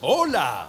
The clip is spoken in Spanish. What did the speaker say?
¡Hola!